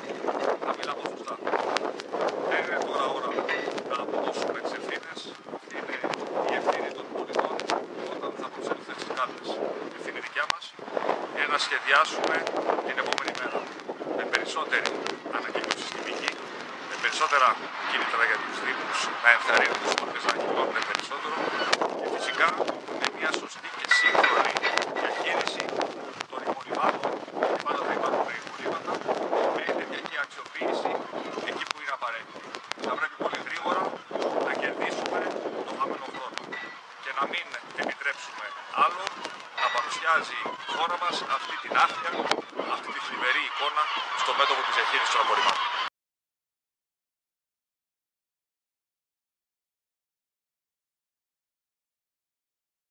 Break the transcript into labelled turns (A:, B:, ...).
A: εξαιρετικά χαμηλά ποσοστά. Δεν είναι τώρα ώρα να αποδώσουμε τις ευθύνες. Είναι η ευθύνη των πολιτών όταν θα προσέλθουν στις κάλπες. Η ευθύνη δικιά μας είναι να σχεδιάσουμε την επόμενη μέρα με περισσότερη ανακύκλωση στην πηγή, με περισσότερα κίνητρα για τους Δήμους να ενθαρρύνουν τους πολίτες να Θα πρέπει πολύ γρήγορα να κερδίσουμε το χαμένο χρόνο και να μην επιτρέψουμε άλλο να παρουσιάζει η χώρα μας αυτή την άθλια, αυτή τη θλιβερή εικόνα στο μέτωπο της διαχείρισης των απορριμμάτων.